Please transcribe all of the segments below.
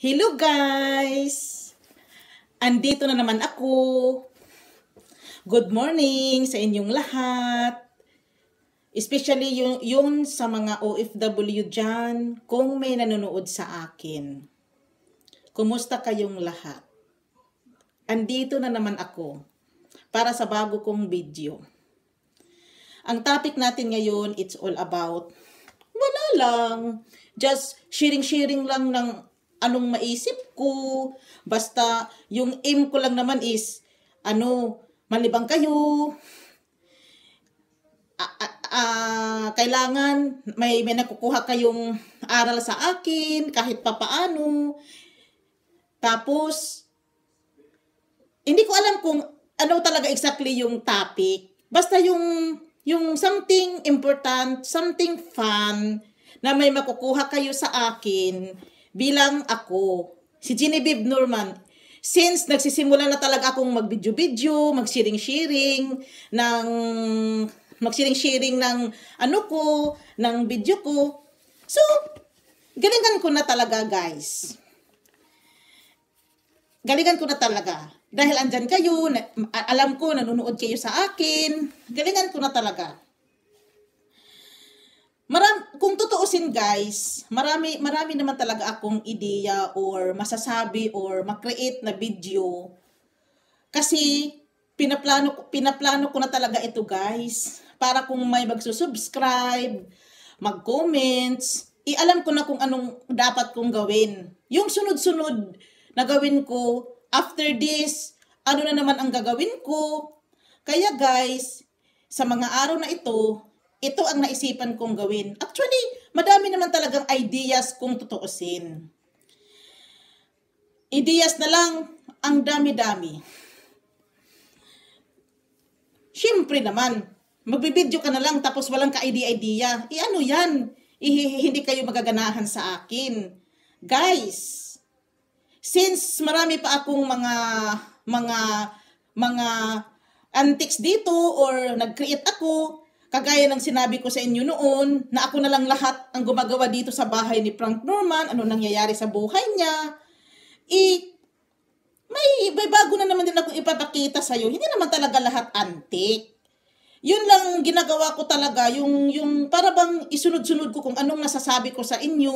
Hello guys! Andito na naman ako. Good morning sa inyong lahat. Especially yung, yung sa mga OFW dyan, kung may nanonood sa akin. Kumusta kayong lahat? Andito na naman ako para sa bago kong video. Ang topic natin ngayon, it's all about, wala lang, just sharing-sharing lang ng anong maisip ko. Basta, yung aim ko lang naman is, ano, malibang kayo, a- a- a- kailangan may, may nakukuha kayong aral sa akin, kahit papaano. Tapos, hindi ko alam kung ano talaga exactly yung topic. Basta yung yung something important, something fun na may makukuha kayo sa akin bilang ako, si Genevieve Norman. Since nagsisimula na talaga akong mag-video-video, mag-sharing-sharing ng mag-sharing-sharing ng ano ko, ng video ko. So, galingan ko na talaga, guys. Galingan ko na talaga. Dahil andyan kayo, na, alam ko, nanonood kayo sa akin. Galingan ko na talaga. Maram, kung tutuusin guys, marami, marami naman talaga akong ideya or masasabi or makreate na video. Kasi pinaplano, pinaplano ko na talaga ito guys. Para kung may magsusubscribe, mag-comments, ialam ko na kung anong dapat kong gawin. Yung sunod-sunod na gawin ko, after this, ano na naman ang gagawin ko. Kaya guys, sa mga araw na ito, ito ang naisipan kong gawin. Actually, madami naman talagang ideas kung tutuusin. Ideas na lang, ang dami-dami. Siyempre naman, magbibideo ka na lang tapos walang ka-idea-idea. E ano yan? I, hindi kayo magaganahan sa akin. Guys, since marami pa akong mga mga mga antics dito or nag-create ako, kagaya ng sinabi ko sa inyo noon, na ako na lang lahat ang gumagawa dito sa bahay ni Frank Norman, ano nangyayari sa buhay niya, i may, may bago na naman din ako ipapakita sa'yo. Hindi naman talaga lahat antique. Yun lang ginagawa ko talaga, yung, yung para bang isunod-sunod ko kung anong nasasabi ko sa inyo,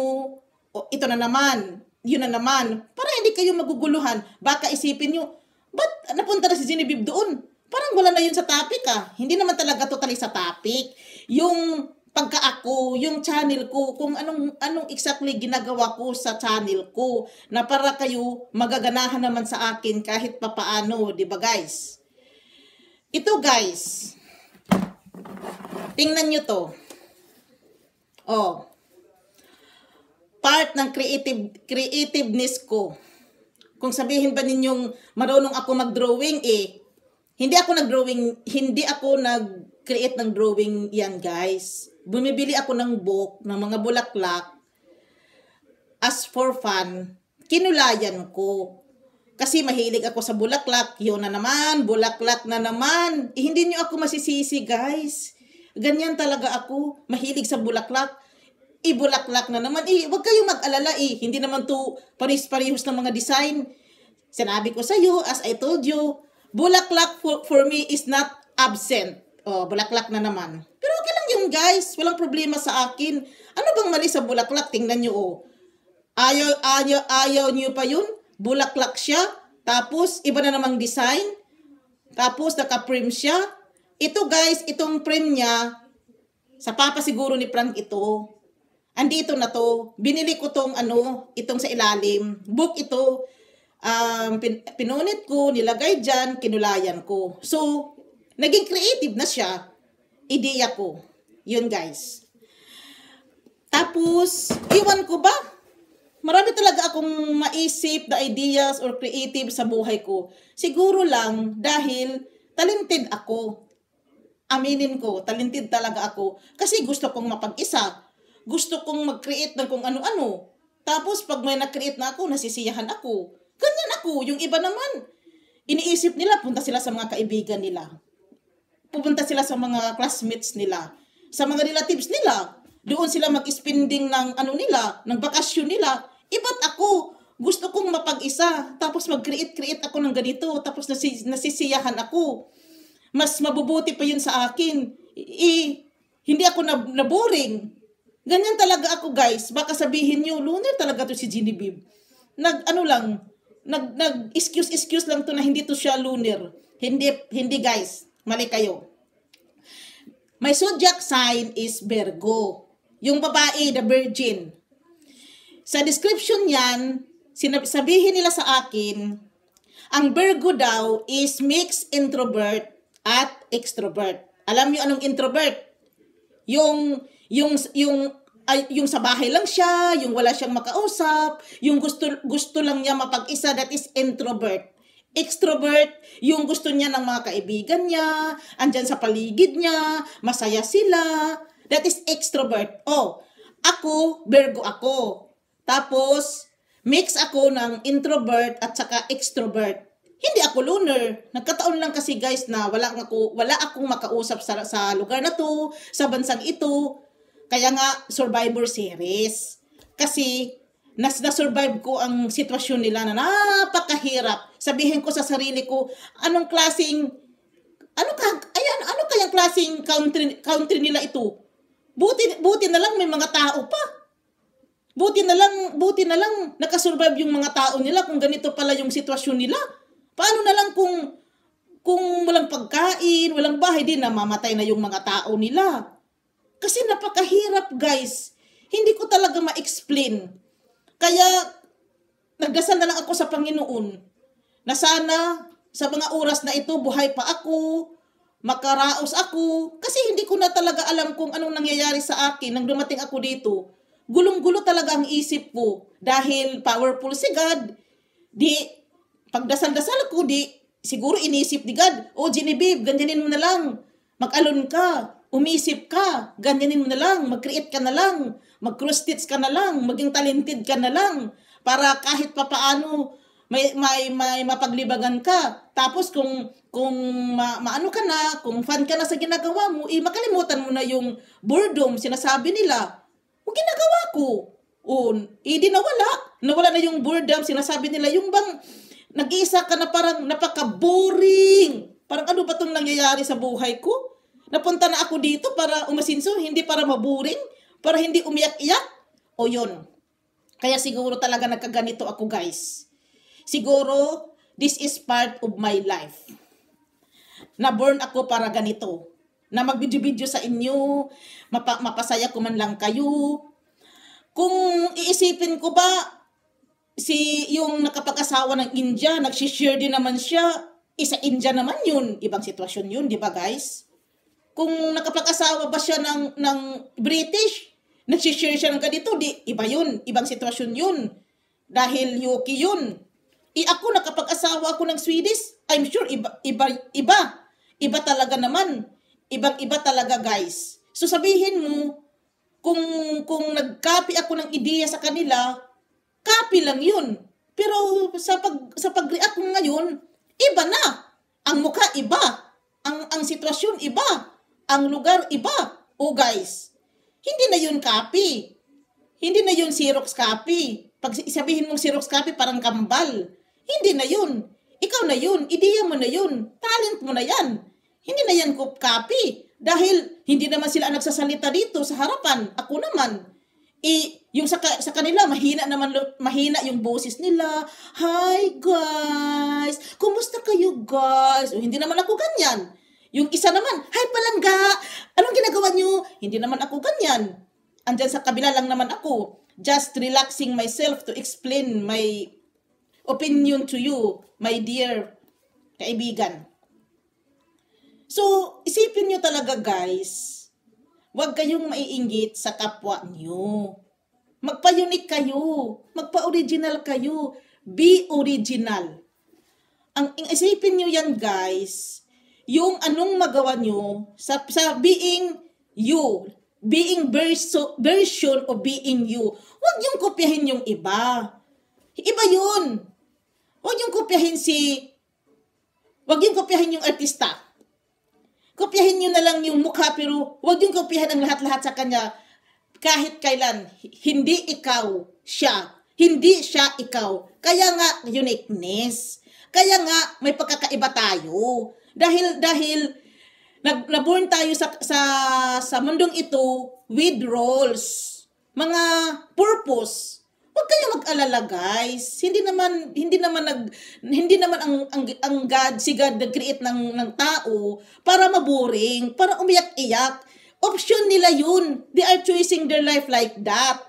o ito na naman, yun na naman, para hindi kayo maguguluhan. Baka isipin nyo, ba't napunta na si Genevieve doon? Parang wala na yun sa topic ah. Hindi naman talaga totally sa topic. Yung pagka ako, yung channel ko, kung anong anong exactly ginagawa ko sa channel ko na para kayo magaganahan naman sa akin kahit papaano, 'di ba guys? Ito guys. Tingnan niyo to. Oh. Part ng creative creativeness ko. Kung sabihin ba ninyong marunong ako mag-drawing eh, hindi ako nag-drawing, hindi ako nag-create ng drawing yan, guys. Bumibili ako ng book, ng mga bulaklak, as for fun, kinulayan ko. Kasi mahilig ako sa bulaklak, yun na naman, bulaklak na naman. Eh, hindi nyo ako masisisi, guys. Ganyan talaga ako, mahilig sa bulaklak. Ibulaklak na naman. Eh, wag kayong mag-alala eh. Hindi naman to paris-parihos ng mga design. Sinabi ko sa iyo, as I told you, bulaklak for, for me is not absent. Oh, bulaklak na naman. Pero okay lang yun, guys. Walang problema sa akin. Ano bang mali sa bulaklak? Tingnan nyo, oh. Ayaw, ayaw, ayaw nyo pa yun? Bulaklak siya. Tapos, iba na namang design. Tapos, naka-frame siya. Ito, guys, itong frame niya, sa papa siguro ni Frank ito. Andito na to. Binili ko tong ano, itong sa ilalim. Book ito um, pin, pinunit ko, nilagay dyan, kinulayan ko. So, naging creative na siya. Ideya ko. Yun guys. Tapos, iwan ko ba? Marami talaga akong maisip na ideas or creative sa buhay ko. Siguro lang dahil talented ako. Aminin ko, talented talaga ako. Kasi gusto kong mapag-isa. Gusto kong mag-create ng kung ano-ano. Tapos pag may na-create na ako, nasisiyahan ako. Ganyan ako. Yung iba naman, iniisip nila, punta sila sa mga kaibigan nila. Pupunta sila sa mga classmates nila. Sa mga relatives nila. Doon sila mag-spending ng ano nila, ng bakasyon nila. Iba't ako, Gusto kong mapag-isa. Tapos mag-create-create ako ng ganito. Tapos nasi, nasisiyahan ako. Mas mabubuti pa yun sa akin. I, hindi ako na, na-boring. Ganyan talaga ako guys. Baka sabihin nyo, lunar talaga to si Genevieve. Nag, ano lang, nag, nag, excuse, excuse lang to na hindi to siya lunar. Hindi, hindi guys. Mali kayo. My zodiac sign is Virgo. Yung babae, the virgin. Sa description yan, sabihin nila sa akin, ang Virgo daw is mixed introvert at extrovert. Alam niyo anong introvert? Yung yung yung ay, yung sa bahay lang siya, yung wala siyang makausap, yung gusto gusto lang niya mapag-isa that is introvert. Extrovert, yung gusto niya ng mga kaibigan niya, andyan sa paligid niya, masaya sila. That is extrovert. Oh, ako, Virgo ako. Tapos, mix ako ng introvert at saka extrovert. Hindi ako loner. Nagkataon lang kasi guys na wala ako wala akong makausap sa, sa lugar na to, sa bansang ito. Kaya nga Survivor series. Kasi nas na-survive ko ang sitwasyon nila na napakahirap. Sabihin ko sa sarili ko, anong klasing ano ka ayan ano kayang klasing country country nila ito? Buti buti na lang may mga tao pa. Buti na lang buti na lang nakasurvive yung mga tao nila kung ganito pala yung sitwasyon nila. Paano na lang kung kung walang pagkain, walang bahay din namamatay na yung mga tao nila. Kasi napakahirap, guys. Hindi ko talaga ma-explain kaya, nagdasal na lang ako sa Panginoon na sana sa mga oras na ito, buhay pa ako, makaraos ako, kasi hindi ko na talaga alam kung anong nangyayari sa akin nang dumating ako dito. Gulong-gulo talaga ang isip ko dahil powerful si God. Di, pagdasal-dasal ako, di, siguro inisip ni God, oh Genevieve, ganyanin mo na lang, mag-alon ka, umisip ka, ganyanin mo na lang, mag-create ka na lang, mag-cross stitch ka na lang, maging talented ka na lang, para kahit papaano may, may, may mapaglibagan ka. Tapos kung, kung ma, maano ka na, kung fan ka na sa ginagawa mo, eh, makalimutan mo na yung boredom, sinasabi nila. O ginagawa ko. O, eh, di nawala. Nawala na yung boredom, sinasabi nila, yung bang nag-iisa ka na parang napaka-boring. Parang ano ba itong nangyayari sa buhay ko? Napunta na ako dito para umasinso, hindi para maburing para hindi umiyak-iyak? O yun. Kaya siguro talaga nagkaganito ako guys. Siguro, this is part of my life. Na-burn ako para ganito. Na mag-video-video sa inyo, mapa- mapasaya ko man lang kayo. Kung iisipin ko ba, si yung nakapag-asawa ng India, nagsishare din naman siya, isa India naman yun. Ibang sitwasyon yun, di ba guys? Kung nakapag-asawa ba siya ng, ng British, nagsishare siya ng ganito, di, iba yun, ibang sitwasyon yun. Dahil Yuki yun. I ako nakapag-asawa ako ng Swedish, I'm sure iba, iba, iba. Iba talaga naman. Ibang iba talaga guys. So sabihin mo, kung, kung nag-copy ako ng ideya sa kanila, copy lang yun. Pero sa pag sa pag-react ko ngayon, iba na. Ang mukha iba. Ang ang sitwasyon iba. Ang lugar iba. O guys, hindi na yun copy. Hindi na yun Xerox copy. Pag sabihin mong Xerox copy, parang kambal. Hindi na yun. Ikaw na yun. Ideya mo na yun. Talent mo na yan. Hindi na yan copy. Dahil hindi naman sila nagsasalita dito sa harapan. Ako naman. I, yung sa, sa kanila, mahina naman, mahina yung boses nila. Hi guys! Kumusta kayo guys? O, hindi naman ako ganyan. Yung isa naman, Hi palangga! Anong ginagawa nyo? Hindi naman ako ganyan. Andyan sa kabila lang naman ako. Just relaxing myself to explain my opinion to you, my dear kaibigan. So, isipin nyo talaga guys, huwag kayong maiinggit sa kapwa nyo. Magpa-unique kayo. Magpa-original kayo. Be original. Ang isipin nyo yan guys, yung anong magawa nyo sa, sa being you, being verso, version of being you. Huwag yung kopyahin yung iba. Iba yun. Huwag yung kopyahin si, huwag yung kopyahin yung artista. Kopyahin nyo na lang yung mukha pero huwag yung kopyahin ang lahat-lahat sa kanya kahit kailan. Hindi ikaw siya. Hindi siya ikaw. Kaya nga, uniqueness. Kaya nga, may pagkakaiba tayo. Dahil, dahil, nag, naborn tayo sa, sa, sa mundong ito with roles. Mga purpose. Huwag kayong mag-alala, guys. Hindi naman hindi naman nag hindi naman ang ang, ang God si God nag-create ng ng tao para maboring, para umiyak-iyak. Option nila 'yun. They are choosing their life like that.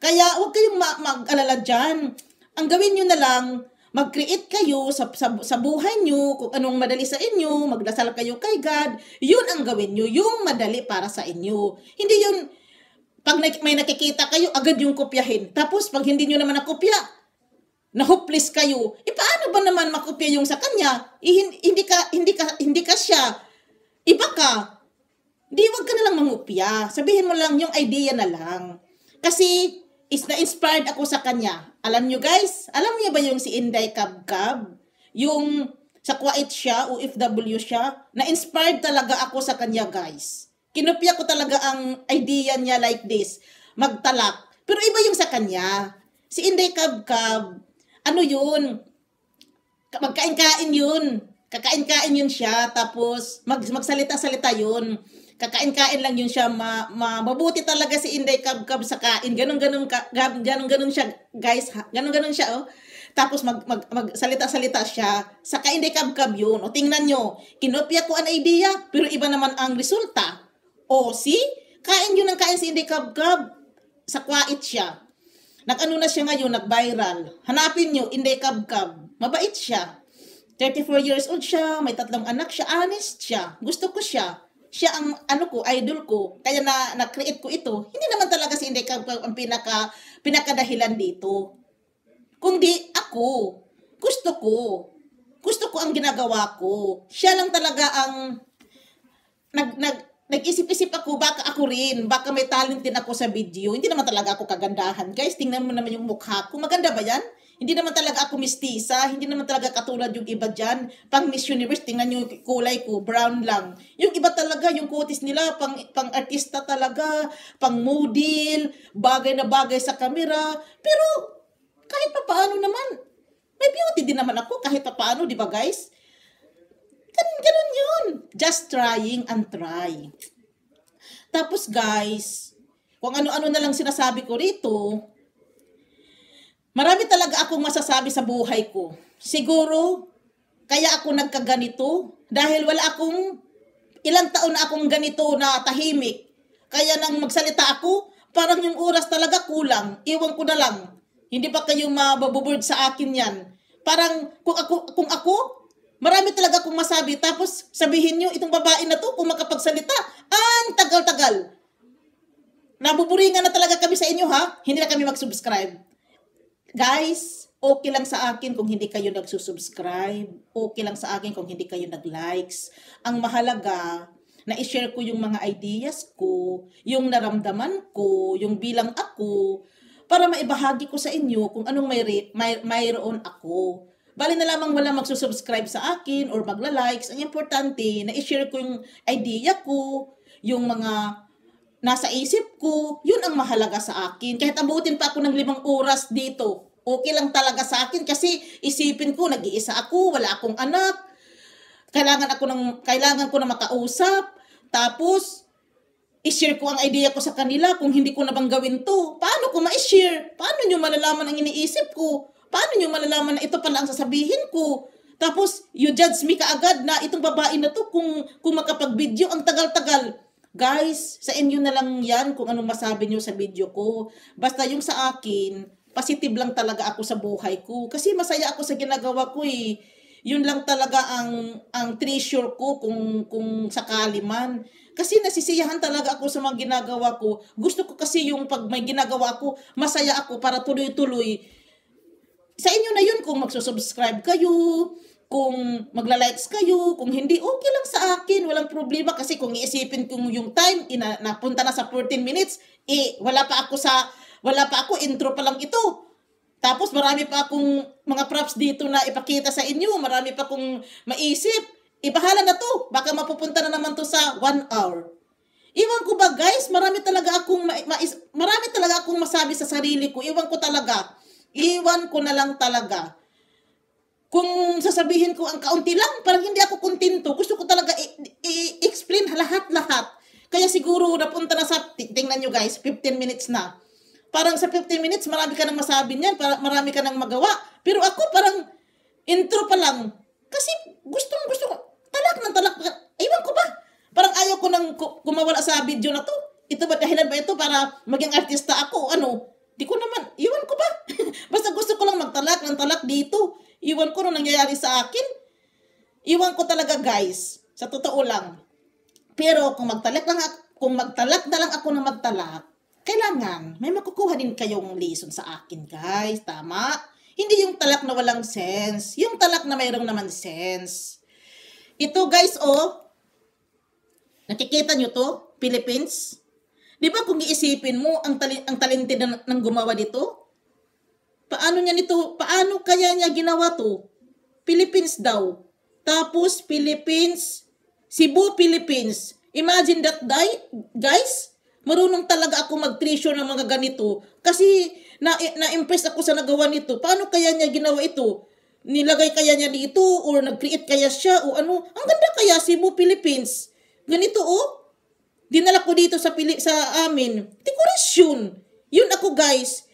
Kaya huwag kayong ma- mag-alala diyan. Ang gawin niyo na lang, mag-create kayo sa, sa, sa buhay nyo, kung anong madali sa inyo, magdasal kayo kay God, yun ang gawin nyo, yung madali para sa inyo. Hindi yun, pag may nakikita kayo, agad yung kopyahin. Tapos, pag hindi nyo naman nakopya, na hopeless kayo, eh paano ba naman makopya yung sa kanya? Eh, hindi ka, hindi ka, hindi ka siya. Iba ka. Di, wag ka na lang mangupya. Sabihin mo lang yung idea na lang. Kasi, is na-inspired ako sa kanya. Alam nyo guys, alam niyo ba yung si Inday Kabkab? Yung sa Kuwait siya, OFW siya, na-inspired talaga ako sa kanya guys. Kinopya ko talaga ang idea niya like this, magtalak. Pero iba yung sa kanya. Si Inday Kabkab, ano yun? Magkain-kain yun. Kakain-kain yun siya, tapos mag, magsalita-salita yun kakain-kain lang yun siya, ma, ma, mabuti talaga si Inday Kabkab sa kain. Ganon-ganon ka, ganon-ganon siya, guys. Ganon-ganon siya, oh. Tapos mag, mag, mag salita-salita siya. Sa kainday kabkab yun. O tingnan nyo, kinopya ko ang idea, pero iba naman ang resulta. O si, kain yun ang kain si inday kabkab. Sa kwait siya. Nag-ano na siya ngayon, nag-viral. Hanapin nyo, inday kabkab. Mabait siya. 34 years old siya, may tatlong anak siya, honest siya. Gusto ko siya siya ang ano ko, idol ko, kaya na na-create ko ito. Hindi naman talaga si Inday ang pinaka pinakadahilan dito. Kundi ako, gusto ko. Gusto ko ang ginagawa ko. Siya lang talaga ang nag nag nag-isip-isip ako, baka ako rin, baka may talent din ako sa video. Hindi naman talaga ako kagandahan. Guys, tingnan mo naman yung mukha ko. Maganda ba yan? Hindi naman talaga ako mistisa, hindi naman talaga katulad yung iba dyan. Pang Miss Universe, tingnan yung kulay ko, brown lang. Yung iba talaga, yung kutis nila, pang, pang artista talaga, pang model, bagay na bagay sa camera. Pero, kahit pa paano naman, may beauty din naman ako, kahit pa paano, di ba guys? Ganun, ganun yun. Just trying and try. Tapos guys, kung ano-ano na lang sinasabi ko rito, Marami talaga akong masasabi sa buhay ko. Siguro, kaya ako nagkaganito dahil wala akong ilang taon na akong ganito na tahimik. Kaya nang magsalita ako, parang yung oras talaga kulang. Iwan ko na lang. Hindi pa kayo mababubord sa akin yan. Parang kung ako, kung ako, marami talaga akong masabi. Tapos sabihin nyo, itong babae na to, kung makapagsalita, ang tagal-tagal. Nabuburingan na talaga kami sa inyo ha. Hindi na kami mag-subscribe. Guys, okay lang sa akin kung hindi kayo nagsusubscribe. Okay lang sa akin kung hindi kayo nag-likes. Ang mahalaga, na i-share ko yung mga ideas ko, yung naramdaman ko, yung bilang ako, para maibahagi ko sa inyo kung anong may, may mayroon ako. Bali na lamang wala magsusubscribe sa akin or magla-likes. Ang importante, na i-share ko yung idea ko, yung mga nasa isip ko, yun ang mahalaga sa akin. Kahit abutin pa ako ng limang oras dito, okay lang talaga sa akin kasi isipin ko, nag-iisa ako, wala akong anak, kailangan ako ng, kailangan ko na makausap, tapos, i-share ko ang idea ko sa kanila kung hindi ko na bang gawin to. Paano ko ma-share? Paano nyo malalaman ang iniisip ko? Paano nyo malalaman na ito pala ang sasabihin ko? Tapos, you judge me kaagad na itong babae na to kung, kung makapag-video, ang tagal-tagal Guys, sa inyo na lang yan kung anong masabi nyo sa video ko. Basta yung sa akin, positive lang talaga ako sa buhay ko. Kasi masaya ako sa ginagawa ko eh. Yun lang talaga ang ang treasure ko kung kung sakali man. Kasi nasisiyahan talaga ako sa mga ginagawa ko. Gusto ko kasi yung pag may ginagawa ko, masaya ako para tuloy-tuloy. Sa inyo na yun kung magsusubscribe kayo, kung magla-likes kayo, kung hindi, okay lang sa akin, walang problema kasi kung iisipin kong yung time, ina, napunta na sa 14 minutes, eh, wala pa ako sa, wala pa ako, intro pa lang ito. Tapos marami pa akong mga props dito na ipakita sa inyo, marami pa akong maisip. Ibahala na to, baka mapupunta na naman to sa 1 hour. Iwan ko ba guys, marami talaga akong ma- ma- marami talaga akong masabi sa sarili ko. Iwan ko talaga Iwan ko na lang talaga. Kung sasabihin ko ang kaunti lang, parang hindi ako kontento. Gusto ko talaga i-explain lahat-lahat. Kaya siguro napunta na sa, tingnan nyo guys, 15 minutes na. Parang sa 15 minutes, marami ka nang masabi niyan, marami ka nang magawa. Pero ako parang intro pa lang. Kasi gustong gusto ko, talak ng talak. Ewan ko ba? Parang ayaw ko nang kumawala sa video na to. Ito ba dahilan ba ito para maging artista ako? Ano? Di ko naman, iwan ko ba? Basta gusto ko lang magtalak ng talak dito. Iwan ko nung nangyayari sa akin. Iwan ko talaga guys. Sa totoo lang. Pero kung magtalak lang kung magtalak na lang ako ng magtalak, kailangan may makukuha din kayong lesson sa akin guys. Tama? Hindi yung talak na walang sense. Yung talak na mayroong naman sense. Ito guys, oh. Nakikita nyo to? Philippines? Di ba kung iisipin mo ang, tali- ang talented na, ng gumawa dito? Paano niya nito, paano kaya niya ginawa to? Philippines daw. Tapos Philippines, Cebu, Philippines. Imagine that, guys. Marunong talaga ako mag-treasure ng mga ganito. Kasi na, na-impress ako sa nagawa nito. Paano kaya niya ginawa ito? Nilagay kaya niya dito or nag-create kaya siya o ano? Ang ganda kaya Cebu, Philippines. Ganito oh. Dinala ko dito sa pili sa amin. Dekorasyon. Yun ako guys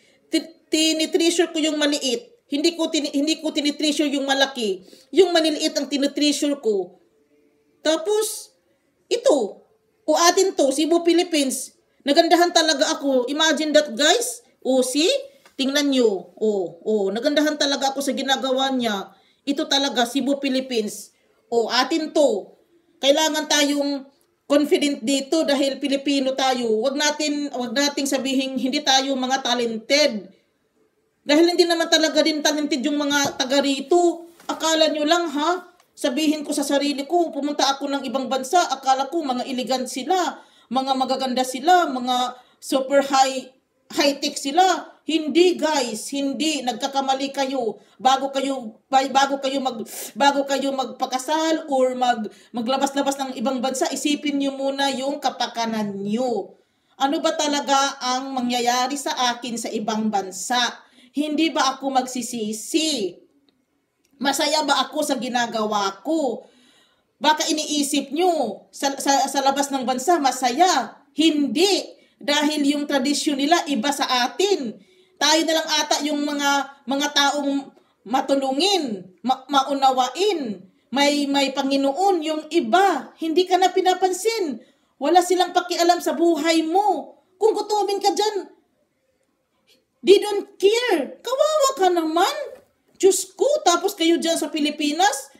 tinitreasure ko yung maliit. Hindi ko tin, hindi ko tinitreasure yung malaki. Yung maliliit ang tinitreasure ko. Tapos ito, o atin to, Cebu Philippines. Nagandahan talaga ako. Imagine that guys. O see? Tingnan nyo. O, o, nagandahan talaga ako sa ginagawa niya. Ito talaga, Cebu Philippines. O, atin to. Kailangan tayong confident dito dahil Pilipino tayo. Wag natin wag nating sabihin hindi tayo mga talented. Dahil hindi naman talaga din talented yung mga taga rito. Akala nyo lang ha, sabihin ko sa sarili ko, pumunta ako ng ibang bansa, akala ko mga elegant sila, mga magaganda sila, mga super high high-tech sila. Hindi guys, hindi nagkakamali kayo bago kayo bago kayo mag bago kayo magpakasal or mag maglabas-labas ng ibang bansa, isipin niyo muna yung kapakanan niyo. Ano ba talaga ang mangyayari sa akin sa ibang bansa? Hindi ba ako magsisisi? Masaya ba ako sa ginagawa ko? Baka iniisip nyo, sa, sa, sa labas ng bansa, masaya. Hindi. Dahil yung tradisyon nila iba sa atin. Tayo na lang ata yung mga mga taong matulungin, ma- maunawain, may may Panginoon, yung iba, hindi ka na pinapansin. Wala silang pakialam sa buhay mo. Kung gutumin ka dyan, They don't care. Kawawa ka naman. Diyos ko, tapos kayo dyan sa Pilipinas,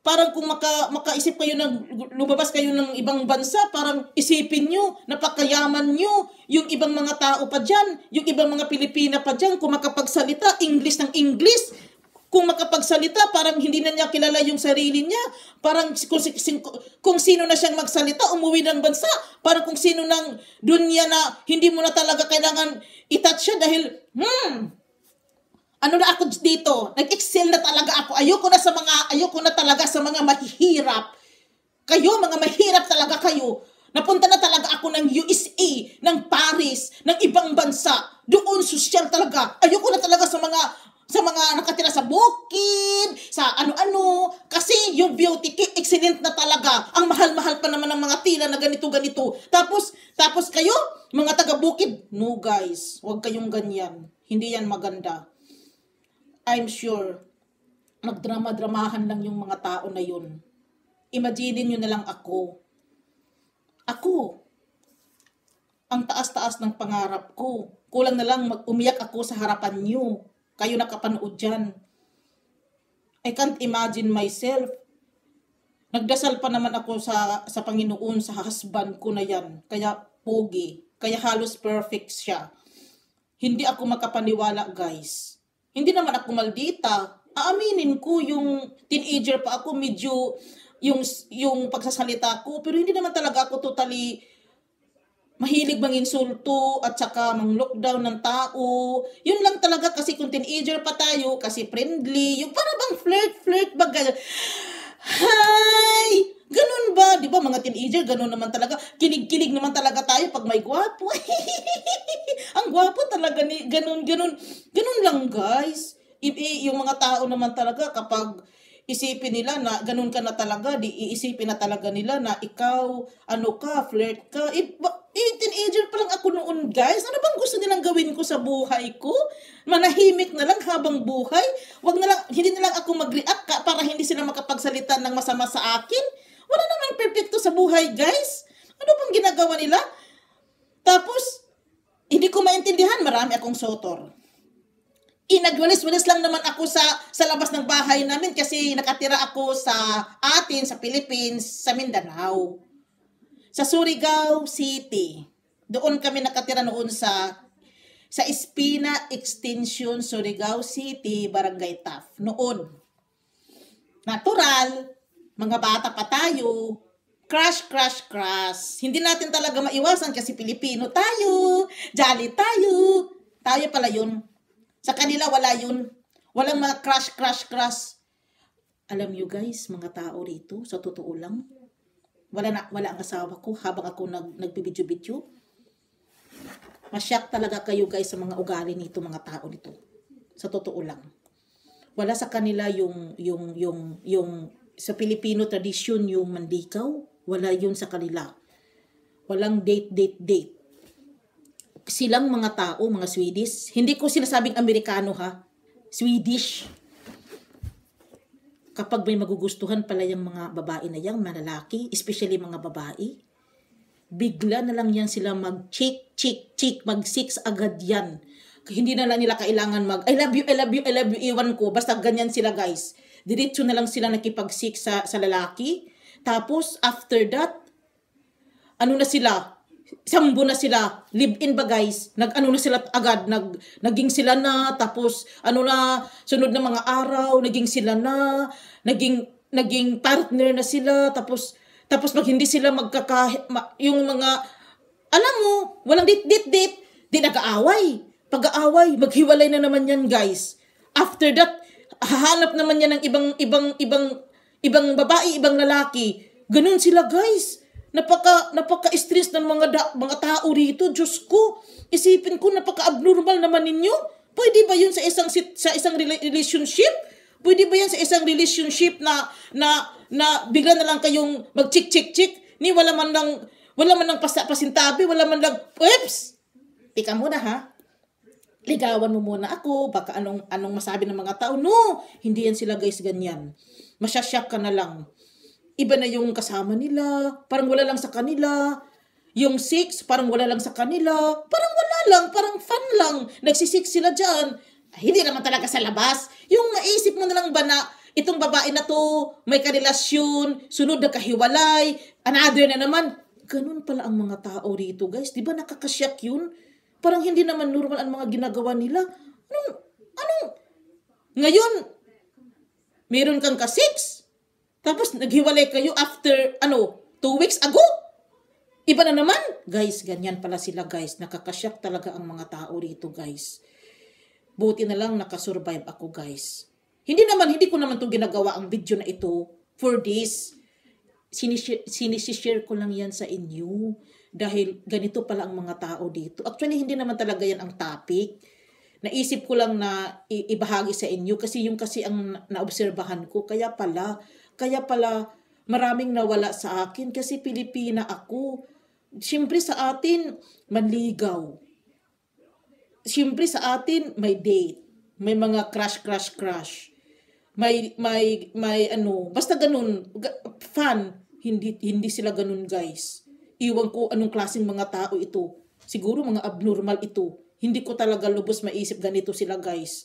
parang kung maka, makaisip kayo ng lumabas kayo ng ibang bansa, parang isipin nyo, napakayaman nyo, yung ibang mga tao pa dyan, yung ibang mga Pilipina pa dyan, kung makapagsalita, English ng English, kung makapagsalita, parang hindi na niya kilala yung sarili niya. Parang kung, kung sino na siyang magsalita, umuwi ng bansa. Parang kung sino ng dunya na hindi mo na talaga kailangan itouch siya dahil, hmm, ano na ako dito? Nag-excel na talaga ako. Ayoko na sa mga, ayoko na talaga sa mga mahihirap. Kayo, mga mahirap talaga kayo. Napunta na talaga ako ng USA, ng Paris, ng ibang bansa. Doon, social talaga. Ayoko na talaga sa mga sa mga nakatira sa bukid, sa ano-ano. Kasi yung beauty kit, excellent na talaga. Ang mahal-mahal pa naman ng mga tila na ganito-ganito. Tapos, tapos kayo, mga taga-bukid, no guys, huwag kayong ganyan. Hindi yan maganda. I'm sure, nagdrama-dramahan lang yung mga tao na yun. Imagine nyo na lang ako. Ako, ang taas-taas ng pangarap ko. Kulang na lang mag-umiyak ako sa harapan nyo kayo nakapanood dyan. I can't imagine myself. Nagdasal pa naman ako sa, sa Panginoon, sa husband ko na yan. Kaya pogi. Kaya halos perfect siya. Hindi ako makapaniwala, guys. Hindi naman ako maldita. Aaminin ko yung teenager pa ako, medyo yung, yung pagsasalita ko. Pero hindi naman talaga ako totally mahilig manginsulto at saka mang lockdown ng tao. Yun lang talaga kasi kung teenager pa tayo, kasi friendly, yung para bang flirt, flirt, baga, hi! Ganun ba? Di ba mga teenager, ganun naman talaga. Kilig-kilig naman talaga tayo pag may gwapo. Ang gwapo talaga ni, ganun, ganun, ganun lang guys. I, yung mga tao naman talaga kapag isipin nila na ganun ka na talaga, di iisipin na talaga nila na ikaw, ano ka, flirt ka. Eh, ba, teenager pa lang ako noon, guys. Ano bang gusto nilang gawin ko sa buhay ko? Manahimik na lang habang buhay? Wag na lang, hindi na lang ako mag-react ka para hindi sila makapagsalita ng masama sa akin? Wala namang perfecto sa buhay, guys. Ano bang ginagawa nila? Tapos, hindi ko maintindihan, marami akong sotor. Inagwalis-walis lang naman ako sa sa labas ng bahay namin kasi nakatira ako sa atin, sa Philippines, sa Mindanao sa Surigao City. Doon kami nakatira noon sa sa Espina Extension, Surigao City, Barangay Taf. Noon. Natural, mga bata pa tayo, crush, crush, crush. Hindi natin talaga maiwasan kasi Pilipino tayo, jolly tayo. Tayo pala yun. Sa kanila wala yun. Walang mga crush, crush, crush. Alam you guys, mga tao rito, sa totoo lang, wala na wala ang asawa ko habang ako nag nagbibidyo-bidyo. Masyak talaga kayo guys sa mga ugali nito mga tao nito. Sa totoo lang. Wala sa kanila yung yung yung yung sa Filipino tradition yung mandikaw, wala yun sa kanila. Walang date date date. Silang mga tao, mga Swedish, hindi ko sinasabing Amerikano ha. Swedish kapag may magugustuhan pala yung mga babae na yan, mga lalaki, especially mga babae, bigla na lang yan sila mag-chick, chick, chick, mag-six agad yan. Hindi na lang nila kailangan mag, I love you, I love you, I love you, iwan ko. Basta ganyan sila guys. Diretso na lang sila nakipag-six sa, sa lalaki. Tapos, after that, ano na sila, sambo na sila, live-in ba guys, nag-ano na sila agad, nag, naging sila na, tapos ano na, sunod na mga araw, naging sila na, naging, naging partner na sila, tapos, tapos pag hindi sila magkaka, ma, yung mga, alam mo, walang dit dit dit, di nag-aaway. Pag-aaway, maghiwalay na naman yan guys. After that, hahanap naman yan ng ibang, ibang, ibang, ibang babae, ibang lalaki. Ganun sila guys Napaka napaka-stress ng mga da, mga tao rito. Diyos ko, isipin ko napaka-abnormal naman ninyo. Pwede ba 'yun sa isang sa isang relationship? Pwede ba 'yan sa isang relationship na na na bigla na lang kayong mag-chick-chick-chick? Ni wala man lang wala man lang pasa pasintabi, wala man lang oops. Tika muna ha. Ligawan mo muna ako, baka anong anong masabi ng mga tao. No, hindi yan sila guys ganyan. Masyasyak ka na lang iba na yung kasama nila, parang wala lang sa kanila. Yung six, parang wala lang sa kanila. Parang wala lang, parang fun lang. Nagsisix sila dyan. Ay, hindi naman talaga sa labas. Yung naisip mo na lang ba na itong babae na to, may karelasyon, sunod na kahiwalay, another na naman. Ganun pala ang mga tao rito, guys. Di ba nakakasyak yun? Parang hindi naman normal ang mga ginagawa nila. Anong, anong, ngayon, meron kang ka-six, tapos naghiwalay kayo after ano, two weeks ago. Iba na naman. Guys, ganyan pala sila guys. Nakakasyak talaga ang mga tao rito guys. Buti na lang nakasurvive ako guys. Hindi naman, hindi ko naman itong ginagawa ang video na ito for this. Sinishare ko lang yan sa inyo. Dahil ganito pala ang mga tao dito. Actually, hindi naman talaga yan ang topic. Naisip ko lang na ibahagi sa inyo kasi yung kasi ang naobserbahan ko. Kaya pala, kaya pala maraming nawala sa akin kasi Pilipina ako. Siyempre sa atin, manligaw. Siyempre sa atin, may date. May mga crush, crush, crush. May, may, may ano, basta ganun, fun. Hindi, hindi sila ganun guys. Iwan ko anong klaseng mga tao ito. Siguro mga abnormal ito. Hindi ko talaga lubos maisip ganito sila guys.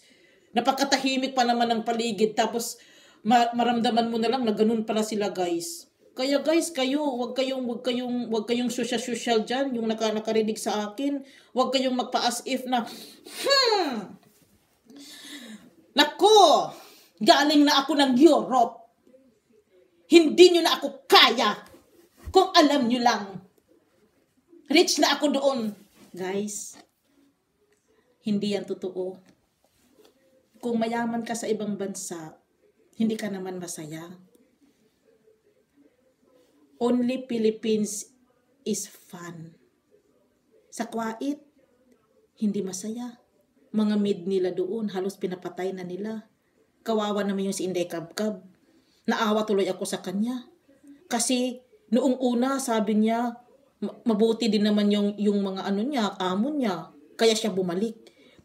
Napakatahimik pa naman ng paligid. Tapos ma- maramdaman mo na lang na ganun pala sila guys. Kaya guys, kayo, wag kayong wag kayong wag kayong social social diyan, yung naka nakarinig sa akin. Wag kayong magpa-as if na hmm. Nako, galing na ako ng Europe. Hindi nyo na ako kaya. Kung alam nyo lang. Rich na ako doon. Guys, hindi yan totoo. Kung mayaman ka sa ibang bansa, hindi ka naman masaya. only Philippines is fun. Sa Kuwait, hindi masaya. Mga mid nila doon, halos pinapatay na nila. Kawawa naman yung si Inday Kabkab. Naawa tuloy ako sa kanya. Kasi noong una, sabi niya, mabuti din naman yung, yung mga ano niya, amo niya. Kaya siya bumalik.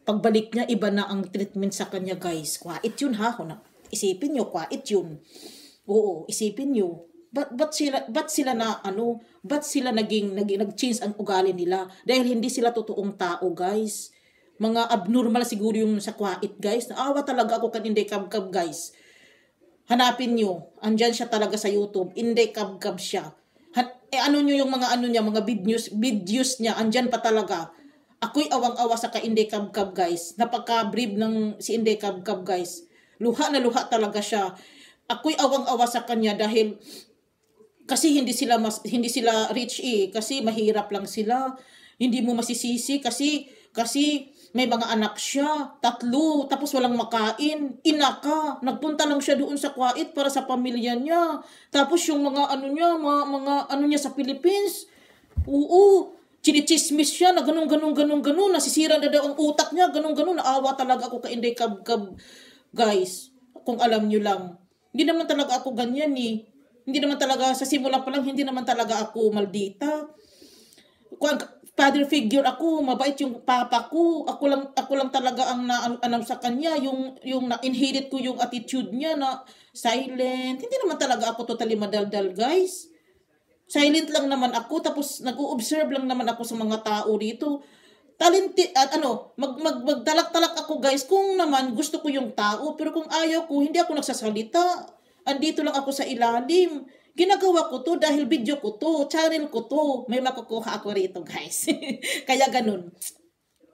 Pagbalik niya, iba na ang treatment sa kanya, guys. Kwait yun ha. Isipin nyo, kwait yun. Oo, isipin nyo. But, but sila, but sila na, ano, but sila naging, naging nag-change ang ugali nila? Dahil hindi sila totoong tao, guys. Mga abnormal siguro yung sa kwait, guys. Naawa talaga ako kan hindi kabkab, guys. Hanapin nyo. Andyan siya talaga sa YouTube. Hindi kabkab siya. Han, eh, ano nyo yung mga ano niya, mga videos, videos niya, andyan pa talaga. Ako'y awang-awa sa ka-Inde Kabkab, guys. Napaka-brave ng si Inde Kabkab, guys. Luha na luha talaga siya. Ako'y awang-awa sa kanya dahil kasi hindi sila mas hindi sila rich eh. Kasi mahirap lang sila. Hindi mo masisisi kasi kasi may mga anak siya. Tatlo tapos walang makain. Inaka nagpunta lang siya doon sa Kuwait para sa pamilya niya. Tapos yung mga ano niya mga, mga ano niya sa Philippines oo chinichismis siya na ganun ganun ganun ganun. Nasisira na daw ang utak niya ganun ganun. Naawa talaga ako kay Inday Kab Kab guys kung alam niyo lang hindi naman talaga ako ganyan eh hindi naman talaga, sa simula pa lang, hindi naman talaga ako maldita. Kung father figure ako, mabait yung papa ko. Ako lang ako lang talaga ang naanam sa kanya, yung yung na-inherit ko yung attitude niya na silent. Hindi naman talaga ako totally madaldal, guys. Silent lang naman ako tapos nag-o-observe lang naman ako sa mga tao dito. Talenti at ano, mag, mag magtalak-talak ako guys kung naman gusto ko yung tao pero kung ayaw ko hindi ako nagsasalita andito lang ako sa ilalim. Ginagawa ko to dahil video ko to, channel ko to. May makukuha ako rito, guys. Kaya ganun.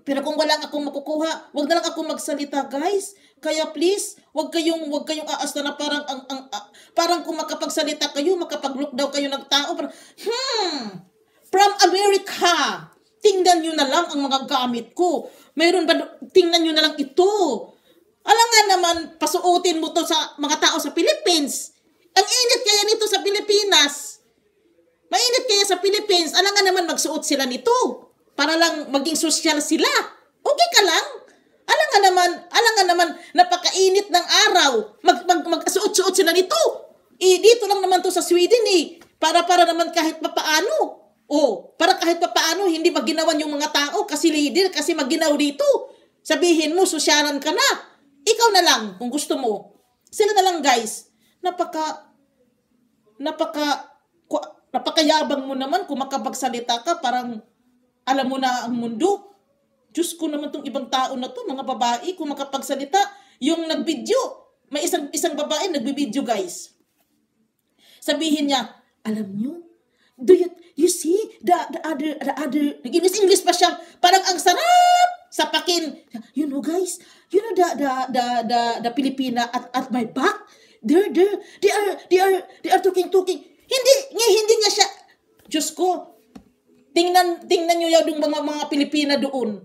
Pero kung wala akong makukuha, wag na lang ako magsalita, guys. Kaya please, wag kayong wag kayong aasta na parang ang, ang uh, parang kung makapagsalita kayo, makapag-look daw kayo ng tao, parang, hmm, from America. Tingnan niyo na lang ang mga gamit ko. Mayroon ba, tingnan niyo na lang ito. Alam nga naman, pasuotin mo to sa mga tao sa Philippines. Ang init kaya nito sa Pilipinas. Mainit kaya sa Philippines. Alam nga naman, magsuot sila nito. Para lang maging social sila. Okay ka lang. Alam nga naman, alam nga naman, napakainit ng araw. Mag, mag, magsuot-suot sila nito. Eh, dito lang naman to sa Sweden eh. Para para naman kahit papaano. Oh, para kahit papaano, hindi maginawan yung mga tao kasi leader, kasi maginaw dito. Sabihin mo, sosyalan ka na. Ikaw na lang kung gusto mo. Sila na lang guys. Napaka napaka napakayabang mo naman kung makapagsalita ka parang alam mo na ang mundo. Diyos ko naman tong ibang tao na to, mga babae, kung makapagsalita, yung nagvideo, may isang isang babae nagbibideo guys. Sabihin niya, alam niyo, do you, you see, the, the other, the other, nag-English, English pa siya, parang ang sarap sa pakin. You know guys, you know the the the the, the Pilipina at at my back? They're there they are they are they are talking talking. Hindi nga hindi niya siya. Diyos ko tingnan tingnan niyo yung mga mga Pilipina doon.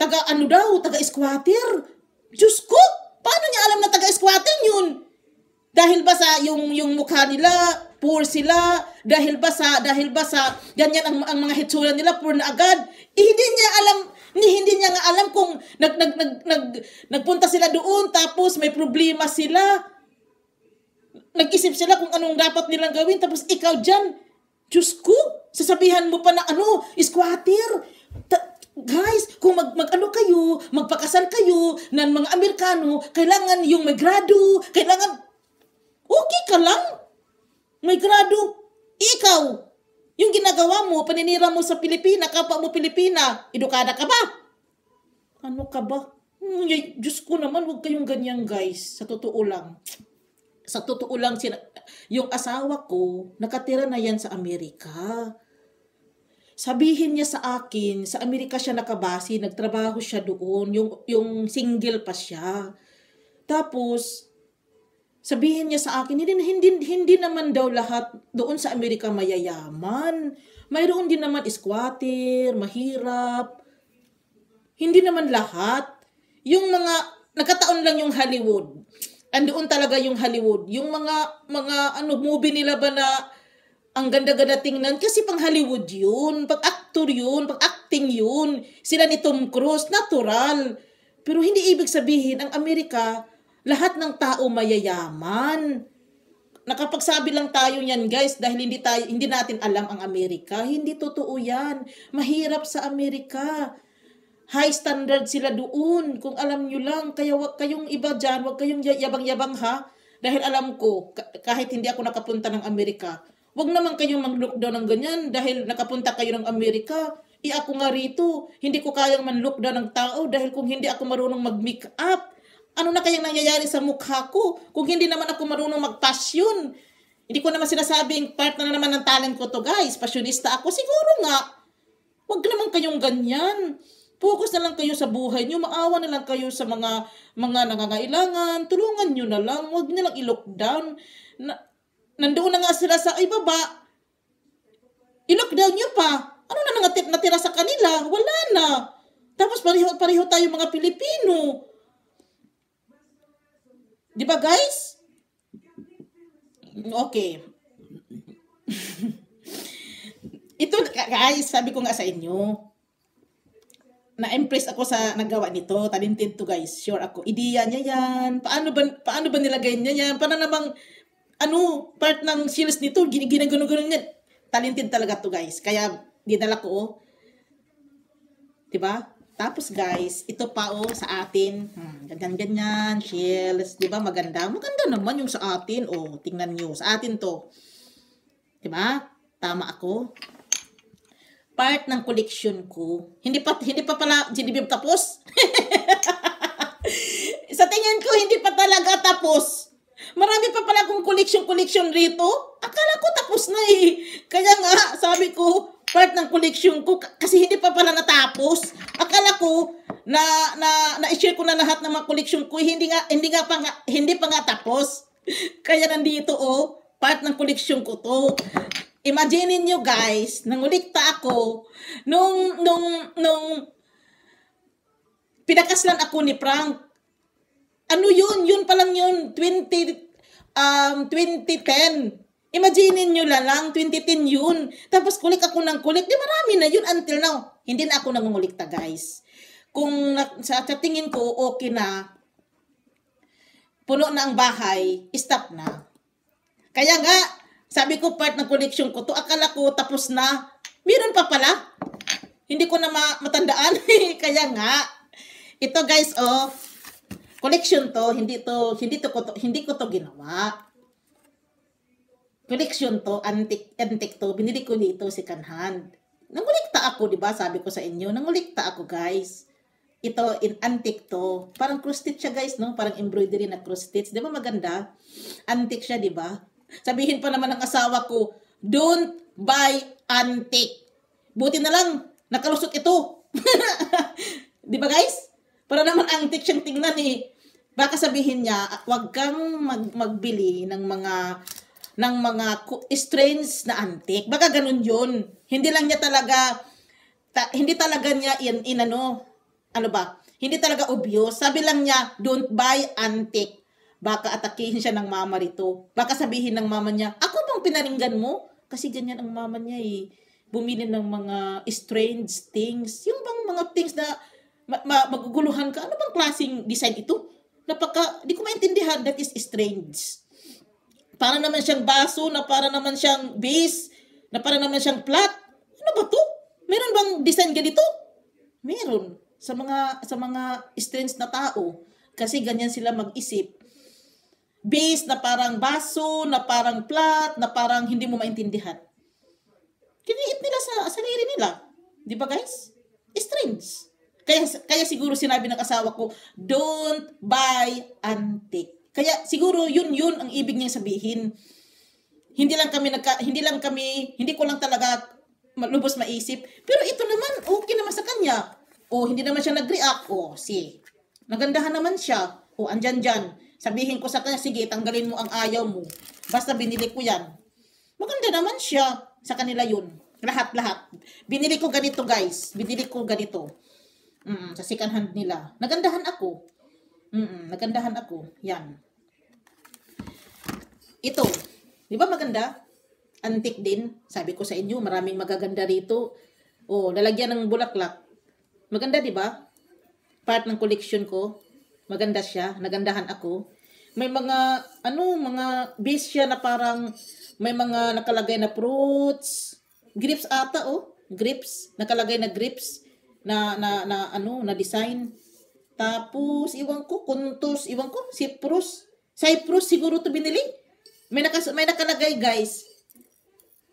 Taga ano daw? Taga squatter Diyos ko paano niya alam na taga squatter yun dahil ba sa yung yung mukha nila poor sila dahil ba sa dahil ba sa ganyan ang, ang mga hitsura nila poor na agad eh, hindi niya alam ni hindi niya nga alam kung nag, nag, nag, nag, nagpunta sila doon tapos may problema sila. Nag-isip sila kung anong dapat nilang gawin tapos ikaw dyan, Diyos ko, sasabihan mo pa na ano, squatter. Ta- guys, kung mag, mag ano kayo, magpakasal kayo ng mga Amerikano, kailangan yung may grado, kailangan, okay ka lang. May grado. Ikaw, yung ginagawa mo, paninira mo sa Pilipina, kapwa mo Pilipina, edukada ka ba? Ano ka ba? Hmm, Diyos ko naman, huwag kayong ganyan guys. Sa totoo lang. Sa totoo lang, sina- yung asawa ko, nakatira na yan sa Amerika. Sabihin niya sa akin, sa Amerika siya nakabasi, nagtrabaho siya doon, yung, yung single pa siya. Tapos, Sabihin niya sa akin, hindi, hindi, hindi naman daw lahat doon sa Amerika mayayaman. Mayroon din naman squatter, mahirap. Hindi naman lahat. Yung mga, nagkataon lang yung Hollywood. Andoon talaga yung Hollywood. Yung mga, mga ano, movie nila ba na ang ganda-ganda tingnan kasi pang Hollywood yun, pang actor yun, pang acting yun. Sila ni Tom Cruise, natural. Pero hindi ibig sabihin ang Amerika, lahat ng tao mayayaman. Nakapagsabi lang tayo niyan guys dahil hindi tayo hindi natin alam ang Amerika. Hindi totoo 'yan. Mahirap sa Amerika. High standard sila doon. Kung alam nyo lang, kaya wag kayong iba diyan, wag kayong yabang-yabang ha. Dahil alam ko, kahit hindi ako nakapunta ng Amerika, wag naman kayong mag-lockdown ng ganyan dahil nakapunta kayo ng Amerika. I ako nga rito, hindi ko kayang man-lockdown ng tao dahil kung hindi ako marunong mag-make up, ano na kayang nangyayari sa mukha ko? Kung hindi naman ako marunong magpasyon, hindi ko naman sinasabing part na naman ng talent ko to guys, pasyonista ako, siguro nga, wag naman kayong ganyan. Focus na lang kayo sa buhay nyo, maawa na lang kayo sa mga mga nangangailangan, tulungan nyo na lang, wag na lang i-lockdown. Na, nandoon na nga sila sa ibaba, i-lockdown nyo pa. Ano na nangatip natira sa kanila? Wala na. Tapos pareho-pareho tayo mga Pilipino. Di ba guys? Okay. Ito guys, sabi ko nga sa inyo, na-impress ako sa nagawa nito. Talented to guys. Sure ako. Ideya niya yan. Paano ba, paano ba nilagay niya yan? Paano namang, ano, part ng series nito, ginagano-gano niya. Talented talaga to guys. Kaya, dinala ko, oh. Diba? Tapos guys, ito pa oh sa atin. Hmm, ganyan ganyan, shells, 'di ba? Maganda. Maganda naman yung sa atin. Oh, tingnan niyo. Sa atin 'to. 'Di ba? Tama ako. Part ng collection ko. Hindi pa hindi pa pala GDB tapos. sa tingin ko hindi pa talaga tapos. Marami pa pala akong collection-collection rito. Akala ko tapos na eh. Kaya nga, sabi ko, part ng collection ko kasi hindi pa pala natapos. Akala ko na na na-share ko na lahat ng mga collection ko hindi nga hindi nga pa nga, hindi pa nga tapos. Kaya nandito oh, part ng collection ko to. Imagine niyo guys, nangulikta ako nung nung nung pinakaslan ako ni Frank. Ano yun? Yun pa lang yun. 20, um, 2010. Imagine nyo la lang, 2010 yun. Tapos kulik ako ng kulik. Di marami na yun until now. Hindi na ako nangungulikta guys. Kung na, sa, sa tingin ko, okay na, puno na ang bahay, stop na. Kaya nga, sabi ko part ng collection ko to, akala ko tapos na. Meron pa pala. Hindi ko na ma- matandaan. Kaya nga, ito guys, oh, collection to, hindi to, hindi to, ko to, hindi ko to ginawa collection to, antique, antique to, binili ko dito second hand. Nangulikta ako, di ba? Sabi ko sa inyo, nangulikta ako, guys. Ito, in antique to. Parang cross stitch siya, guys, no? Parang embroidery na cross stitch. Di ba maganda? Antique siya, di ba? Sabihin pa naman ng asawa ko, don't buy antique. Buti na lang, nakalusot ito. di ba, guys? Para naman antique siyang tingnan eh. Baka sabihin niya, wag kang mag magbili ng mga ng mga strange na antique. Baka ganun yun. Hindi lang niya talaga, ta, hindi talaga niya in, in ano, ano ba, hindi talaga obvious. Sabi lang niya, don't buy antique. Baka atakihin siya ng mama rito. Baka sabihin ng mama niya, ako bang pinaringgan mo? Kasi ganyan ang mama niya eh. Bumili ng mga strange things. Yung bang mga things na ma- ma- maguguluhan ka. Ano bang klaseng design ito? Napaka, di ko maintindihan. That is strange para naman siyang baso, na para naman siyang base, na para naman siyang flat. Ano ba to? Meron bang design ganito? Meron. Sa mga sa mga strange na tao. Kasi ganyan sila mag-isip. Base na parang baso, na parang flat, na parang hindi mo maintindihan. Kiniit nila sa sarili nila. Di ba guys? Strange. Kaya, kaya siguro sinabi ng asawa ko, don't buy antique. Kaya siguro yun yun ang ibig niya sabihin. Hindi lang kami nagka, hindi lang kami, hindi ko lang talaga lubos maisip. Pero ito naman, okay naman sa kanya. O hindi naman siya nag-react. O si, nagandahan naman siya. O andyan dyan. Sabihin ko sa kanya, sige, tanggalin mo ang ayaw mo. Basta binili ko yan. Maganda naman siya. Sa kanila yun. Lahat-lahat. Binili ko ganito guys. Binili ko ganito. Mm, sa second hand nila. Nagandahan ako. Mm nagandahan ako. Yan. Ito. Di ba maganda? antique din. Sabi ko sa inyo, maraming magaganda rito. Oh, lalagyan ng bulaklak. Maganda, di ba? Part ng collection ko. Maganda siya. Nagandahan ako. May mga, ano, mga base siya na parang may mga nakalagay na fruits. Grips ata, oh. Grips. Nakalagay na grips na, na, na, ano, na design. Tapos, iwan ko, kuntos, iwan ko, cyprus. Cyprus, siguro to binili. May, nakas may nakalagay, guys.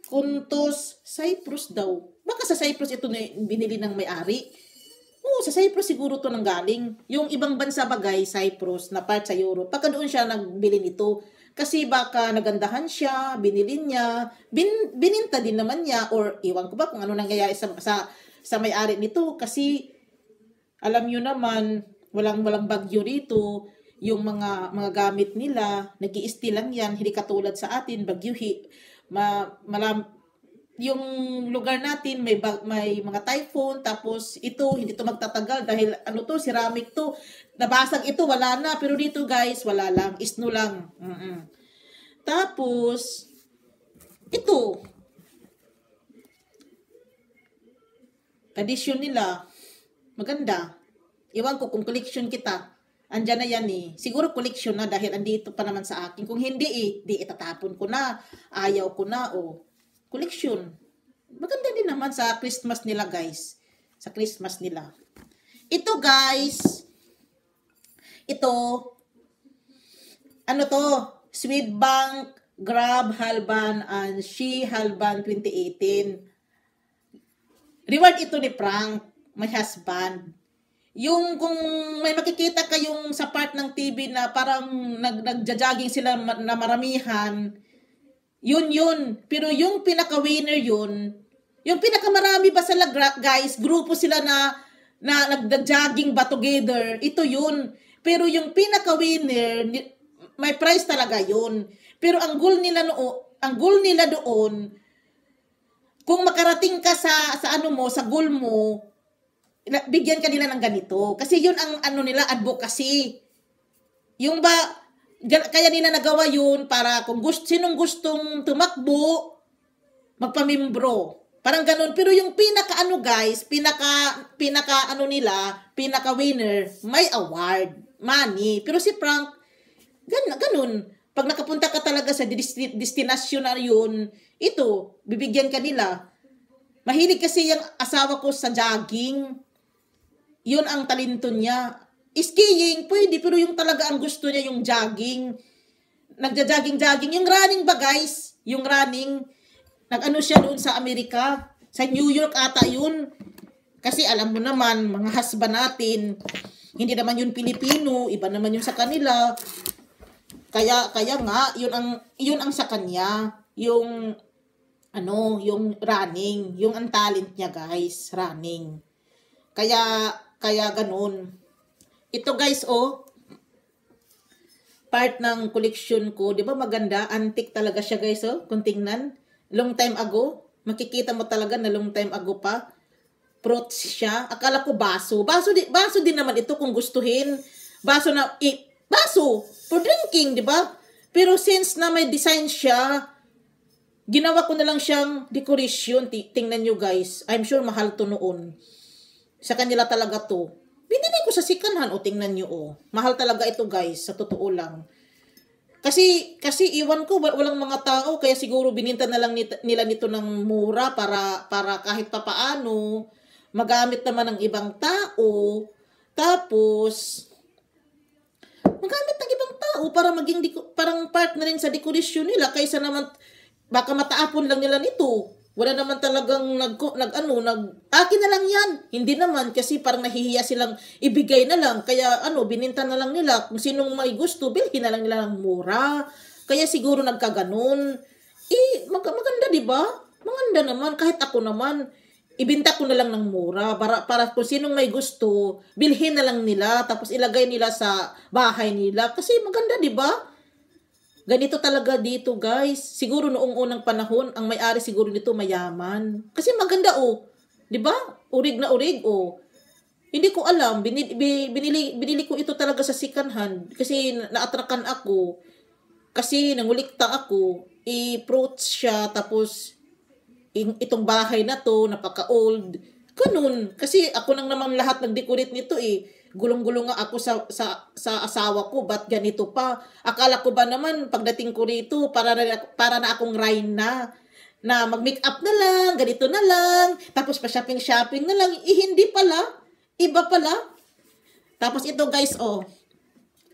Kuntos, Cyprus daw. Baka sa Cyprus ito binili ng may-ari. Oo, sa Cyprus siguro to nang galing. Yung ibang bansa ba, guys, Cyprus, na part sa Europe. Baka doon siya nagbili nito. Kasi baka nagandahan siya, binili niya, bin, bininta din naman niya, or iwan ko ba kung ano nangyayari sa, sa, sa may-ari nito. Kasi, alam nyo naman, walang walang bagyo rito, yung mga mga gamit nila, nag lang yan, hindi katulad sa atin, bagyuhi, ma, malam, yung lugar natin may bag, may mga typhoon tapos ito hindi to magtatagal dahil ano to ceramic to. Nabasag ito wala na. Pero dito guys wala lang. Isno lang. Mm tapos ito. Addition nila. Maganda iwan ko kung collection kita andyan na yan eh. Siguro collection na dahil andito pa naman sa akin. Kung hindi eh, di itatapon ko na. Ayaw ko na o. Oh. Collection. Maganda din naman sa Christmas nila guys. Sa Christmas nila. Ito guys. Ito. Ano to? Swedbank Grab Halban and She Halban 2018. Reward ito ni Frank, my husband yung kung may makikita kayong sa part ng TV na parang nag nagja-jogging sila na maramihan, yun yun. Pero yung pinaka-winner yun, yung pinakamarami ba sila guys, grupo sila na na nagja-jogging ba together, ito yun. Pero yung pinaka-winner, may prize talaga yun. Pero ang goal nila no, ang goal nila doon, kung makarating ka sa sa ano mo, sa goal mo, bigyan ka nila ng ganito. Kasi yun ang ano nila, advocacy. Yung ba, kaya nila nagawa yun para kung gusto, sinong gustong tumakbo, magpamimbro. Parang ganun. Pero yung pinaka ano guys, pinaka, pinaka ano nila, pinaka winner, may award, money. Pero si Frank, gan, ganun. Pag nakapunta ka talaga sa destinasyon na yun, ito, bibigyan ka nila. Mahilig kasi yung asawa ko sa jogging yun ang talento niya. Skiing, pwede, pero yung talaga ang gusto niya, yung jogging. Nagja-jogging-jogging. Yung running ba, guys? Yung running. Nag-ano siya doon sa Amerika. Sa New York ata yun. Kasi alam mo naman, mga husband natin, hindi naman yun Pilipino, iba naman yun sa kanila. Kaya kaya nga, yun ang yun ang sa kanya, yung ano, yung running, yung ang talent niya, guys, running. Kaya kaya ganun. Ito guys, oh. Part ng collection ko. Di ba maganda? Antique talaga siya guys, oh. Kung tingnan. Long time ago. Makikita mo talaga na long time ago pa. Fruits siya. Akala ko baso. Baso, di, baso din naman ito kung gustuhin. Baso na, eh, baso. For drinking, di ba? Pero since na may design siya, ginawa ko na lang siyang decoration. Tingnan nyo guys. I'm sure mahal to noon. Sa kanila talaga to. Binili ko sa sikanhan. O, tingnan nyo, oh. Mahal talaga ito, guys. Sa totoo lang. Kasi, kasi iwan ko, walang mga tao, kaya siguro bininta na lang nila nito ng mura para, para kahit papaano, magamit naman ng ibang tao. Tapos, magamit ng ibang tao para maging, parang part na rin sa dekorasyon nila, kaysa naman, baka mataapon lang nila nito. Wala naman talagang nag, nag ano, nag, akin na lang yan. Hindi naman kasi parang nahihiya silang ibigay na lang. Kaya ano, bininta na lang nila. Kung sinong may gusto, bilhin na lang nila ng mura. Kaya siguro nagkaganon. Eh, mag maganda ba? Maganda naman. Kahit ako naman, ibinta ko na lang ng mura para, para kung sinong may gusto, bilhin na lang nila tapos ilagay nila sa bahay nila kasi maganda 'di ba? Ganito talaga dito, guys. Siguro noong unang panahon, ang may-ari siguro nito mayaman. Kasi maganda, oh. 'Di ba? Urig na urig, oh. Hindi ko alam. Binili, binili, binili ko ito talaga sa second hand kasi naatrakan ako. Kasi nangulikta ako, i-fruits siya, tapos itong bahay na to, napaka-old. Ganun. Kasi ako nang naman lahat nag-decorate nito eh. Gulong-gulong nga ako sa, sa, sa asawa ko, ba't ganito pa? Akala ko ba naman, pagdating ko rito, para na, para na akong Ryan na na mag-make up na lang, ganito na lang, tapos pa shopping-shopping na lang, eh, hindi pala, iba pala. Tapos ito guys, oh,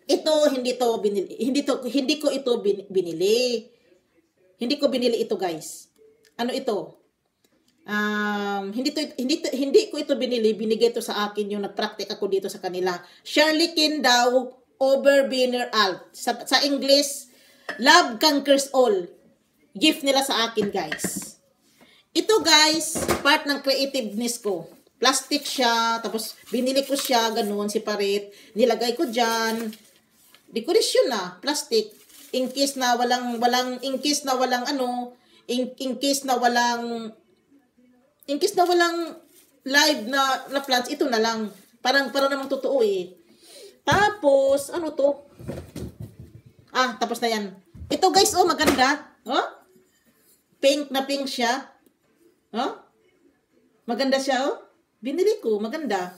ito hindi to binili, hindi to hindi ko ito bin, binili. Hindi ko binili ito guys. Ano ito? Um, hindi to hindi to, hindi ko ito binili, binigay to sa akin yung nag-practice ako dito sa kanila. Shirley Kindaw Oberbiner Alt. Sa, sa English, Love Conquers All gift nila sa akin, guys. Ito, guys, part ng creativeness ko. Plastic siya, tapos binili ko siya, ganun, separate. Nilagay ko dyan. Decoration na, plastic. In case na walang, walang, in case na walang ano, in, in case na walang, in case na walang live na, na plants, ito na lang. Parang, parang namang totoo eh. Tapos, ano to? Ah, tapos na yan. Ito guys, oh, maganda. Oh? Pink na pink siya. Oh? Maganda siya, oh. Binili ko, maganda.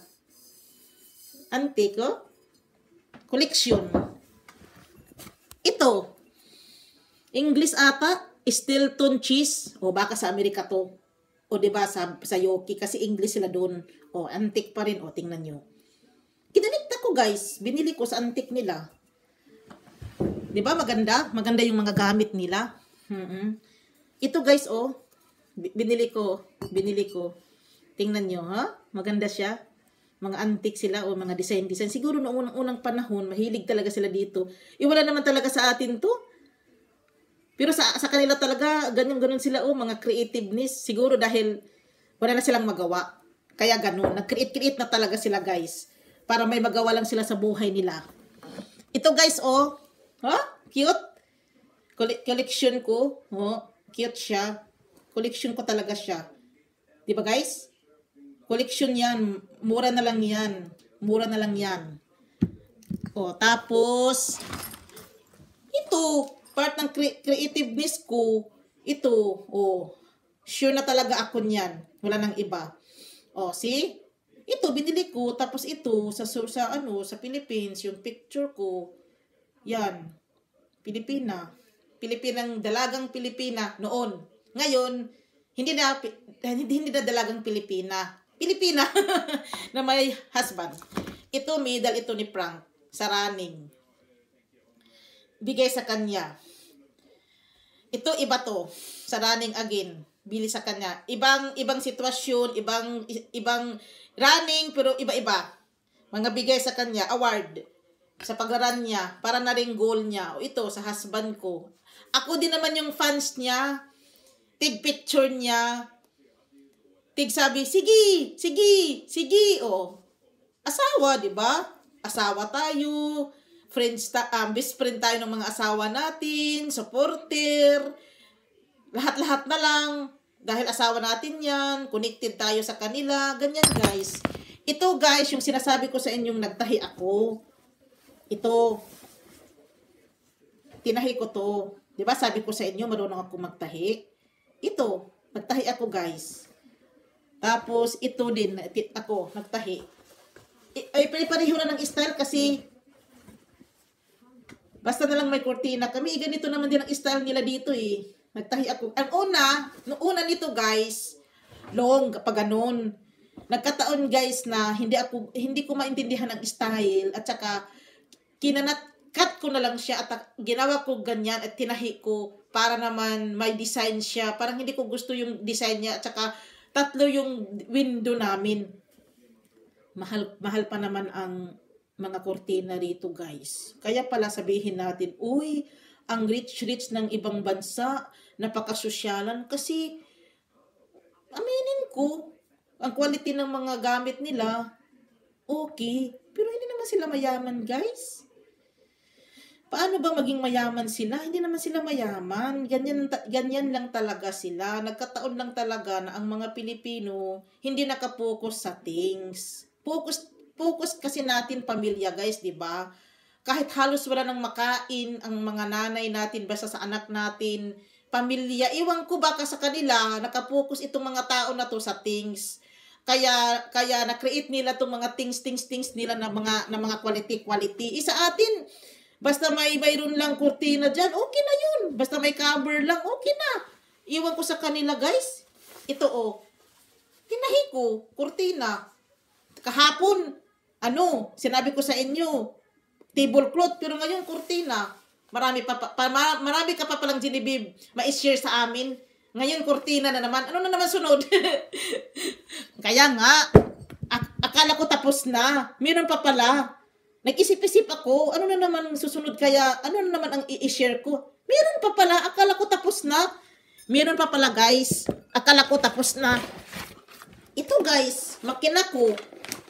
Antique, oh. Collection. Ito. English ata, Stilton cheese. O baka sa Amerika to. O di ba sa, sa Yoki kasi English sila doon. O antique pa rin. O tingnan nyo. Kinalikta ko guys. Binili ko sa antique nila. Di ba maganda? Maganda yung mga gamit nila. Mm-hmm. Ito guys, oh. Binili ko. Binili ko. Tingnan nyo, ha? Maganda siya. Mga antique sila o mga design-design. Siguro noong unang-unang panahon, mahilig talaga sila dito. Iwala naman talaga sa atin to. Pero sa, sa kanila talaga, ganyan-ganon sila, oh, mga creativeness. Siguro dahil wala na silang magawa. Kaya ganun. Nag-create-create na talaga sila, guys. Para may magawa lang sila sa buhay nila. Ito, guys, oh. Huh? Cute. Collection ko. Oh. Cute siya. Collection ko talaga siya. Di ba guys? Collection yan. Mura na lang yan. Mura na lang yan. O, tapos, ito, part ng cre- creativeness ko, ito, o, sure na talaga ako niyan. Wala nang iba. O, see? Ito, binili ko. Tapos ito, sa, sa, ano, sa Philippines, yung picture ko, yan, Pilipina. Pilipinang dalagang Pilipina noon. Ngayon, hindi na hindi, hindi na dalagang Pilipina. Pilipina na may husband. Ito middle ito ni Frank sa running. Bigay sa kanya. Ito iba to sa running again. Bili sa kanya. Ibang ibang sitwasyon, ibang ibang running pero iba-iba. Mga bigay sa kanya award sa paglaran niya para na ring goal niya. O ito sa husband ko. Ako din naman yung fans niya. Tig picture niya. Tig sabi, sige, sige, sige. O, asawa, di ba? Asawa tayo. Friends, ta um, best friend tayo ng mga asawa natin. Supporter. Lahat-lahat na lang. Dahil asawa natin yan. Connected tayo sa kanila. Ganyan, guys. Ito, guys, yung sinasabi ko sa inyong nagtahi ako. Ito. Tinahi ko to. ba sabi ko sa inyo, marunong ako magtahi. Ito, nagtahi ako, guys. Tapos ito din ako nagtahi. Ay pare-pareho na ng style kasi basta na lang may kortina kami. Ganito naman din ang style nila dito eh. Nagtahi ako. Ang una, noong una nito guys, long kapag ganun. Nagkataon guys na hindi ako hindi ko maintindihan ang style at saka kinanat cut ko na lang siya at ginawa ko ganyan at tinahi ko para naman may design siya. Parang hindi ko gusto yung design niya at saka tatlo yung window namin. Mahal, mahal pa naman ang mga kortina rito guys. Kaya pala sabihin natin, uy, ang rich-rich ng ibang bansa, napakasosyalan kasi aminin ko, ang quality ng mga gamit nila, okay, pero hindi naman sila mayaman guys. Paano ba maging mayaman sila? Hindi naman sila mayaman. Ganyan, ganyan lang talaga sila. Nagkataon lang talaga na ang mga Pilipino hindi nakapokus sa things. Focus, focus kasi natin pamilya guys, di ba? kahit halos wala nang makain ang mga nanay natin basta sa anak natin, pamilya, iwan ko baka sa kanila, nakapokus itong mga tao na to sa things. Kaya kaya na-create nila tong mga things things things nila na mga na mga quality quality. Isa atin basta may mayroon lang kurtina diyan, okay na 'yun. Basta may cover lang, okay na. Iwan ko sa kanila, guys. Ito oh. Tinahi ko, kurtina. Kahapon, ano, sinabi ko sa inyo, tablecloth, pero ngayon kurtina. Marami pa, pa, marami ka pa palang Genevieve ma-share sa amin. Ngayon kurtina na naman. Ano na naman sunod? Kaya nga, ak- akala ko tapos na. Meron pa pala. Nag-isip-isip ako, ano na naman susunod kaya, ano na naman ang i-share ko? Meron pa pala, akala ko tapos na. Meron pa pala guys, akala ko tapos na. Ito guys, makina ko.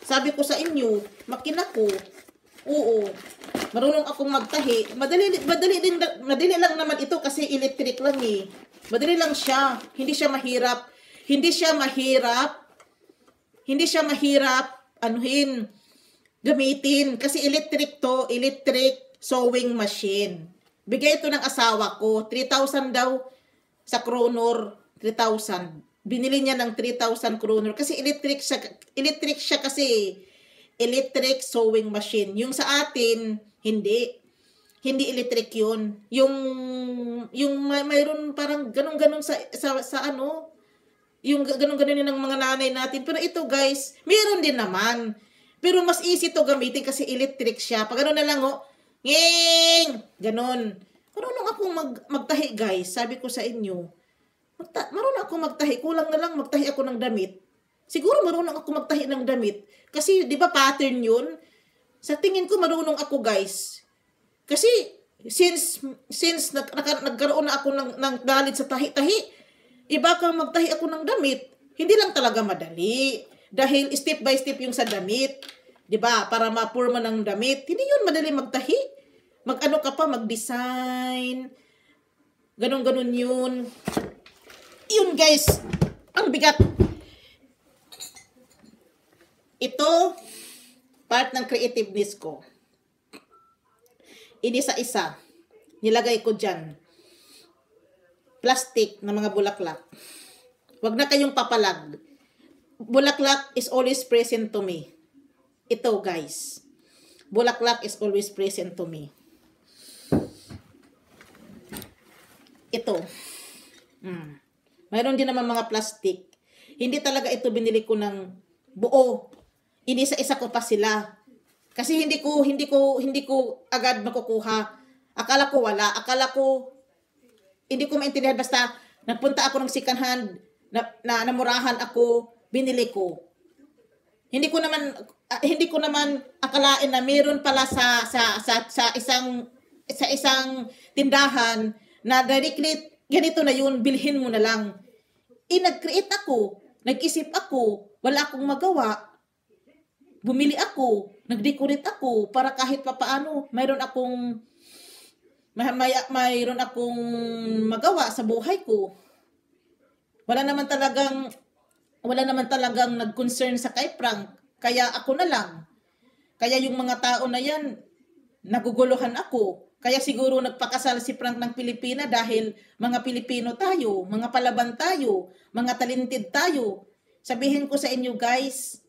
Sabi ko sa inyo, makina ko. Oo. Marunong akong magtahi. Madali madali din madali lang naman ito kasi electric lang eh. Madali lang siya. Hindi siya mahirap. Hindi siya mahirap. Hindi siya mahirap anuhin gamitin kasi electric to, electric sewing machine. Bigay ito ng asawa ko, 3,000 daw sa Kronor, 3,000 binili niya ng 3,000 kroner kasi electric siya, electric siya kasi electric sewing machine. Yung sa atin, hindi. Hindi electric yun. Yung, yung may, mayroon parang ganun-ganun sa, sa, sa ano, yung ganun-ganun ng mga nanay natin. Pero ito guys, meron din naman. Pero mas easy to gamitin kasi electric siya. Pag ano na lang, oh, nging, ganun. Marunong akong mag, magtahi guys, sabi ko sa inyo Magta- marunong ako magtahi. Kulang na lang magtahi ako ng damit. Siguro marunong ako magtahi ng damit. Kasi, di ba pattern yun? Sa tingin ko, marunong ako, guys. Kasi, since, since nag, nag, nagkaroon na ako ng, ng dalit sa tahi-tahi, iba kang magtahi ako ng damit. Hindi lang talaga madali. Dahil step by step yung sa damit. Di ba? Para mapurma ng damit. Hindi yun madali magtahi. Mag-ano ka pa, mag-design. Ganon-ganon yun. Yun guys, ang bigat. Ito, part ng creativeness ko. Inisa-isa. Nilagay ko dyan. Plastic na mga bulaklak. Huwag na kayong papalag. Bulaklak is always present to me. Ito guys. Bulaklak is always present to me. Ito. Hmm. Mayroon din naman mga plastic. Hindi talaga ito binili ko ng buo. Inisa-isa ko pa sila. Kasi hindi ko hindi ko hindi ko agad makukuha. Akala ko wala. Akala ko hindi ko maintindihan basta nagpunta ako ng second hand na, na namurahan ako, binili ko. Hindi ko naman uh, hindi ko naman akalain na meron pala sa sa sa, sa isang sa isang tindahan na directly ganito na yun, bilhin mo na lang. Eh, nag-create ako, nag-isip ako, wala akong magawa. Bumili ako, nag-decorate ako, para kahit pa paano, mayroon akong, may, may, mayroon akong magawa sa buhay ko. Wala naman talagang, wala naman talagang nag-concern sa kay Frank, kaya ako na lang. Kaya yung mga tao na yan, naguguluhan ako. Kaya siguro nagpakasal si Frank ng Pilipina dahil mga Pilipino tayo, mga palaban tayo, mga talented tayo. Sabihin ko sa inyo guys,